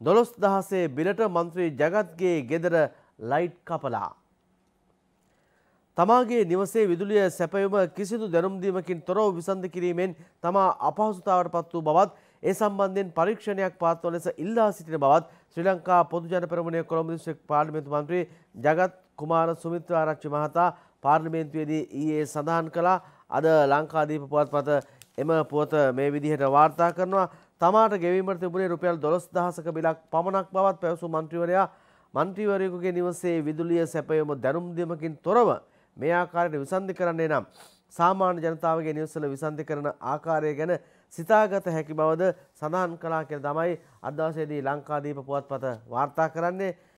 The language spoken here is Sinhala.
දොළොස් දහසේ බිලට මන්ත්‍රී ජගත්ගේ ගෙදර ලයිට් කපලා. තමාගේ නිවසේ විදුලිය සැපයුම කිසිදු දැනුම්දීමකින් තොරව විසන්ධ කිරීමෙන් තමා අපහසුතාවට පත් වූ බවත් ඒ සම්බන්ධයෙන් පරීක්ෂණයක් පාත්ව ලෙස ඉල්ලා සිටින බවත් ශ්‍රී ලංකා පොදු ජන පෙරමුණේ කොළඹ දිස්ත්‍රික් පාර්ලිමේන්තු මන්ත්‍රී ජගත් කුමාර සුමිත්‍රාරච්චි මහතා පාර්ලිමේන්තුවේදී ඊයේ සඳහන් කළා අද ලංකාදීප පුවත්පත එම පුවත මේ විදිහට වාර්තා කරනවා තමාට ගෙවීමට තිබුණේ රුපියල් දොළොස් දහසක බිලක් පමණක් බවත් පැවසූ මන්ත්‍රීවරයා මන්ත්‍රීවරයෙකුගේ නිවසේ විදුලිය සැපයුම දැනුම් දීමකින් තොරව මේ ආකාරයට විසන්ධි කරන්නේ නම් සාමාන්‍ය ජනතාවගේ නිවසල විසන්ධි කරන ආකාරය ගැන සිතාගත හැකි බවද සඳහන් කළා කියලා තමයි අද දවසේදී ලංකාදීප පුවත්පත වාර්තා කරන්නේ.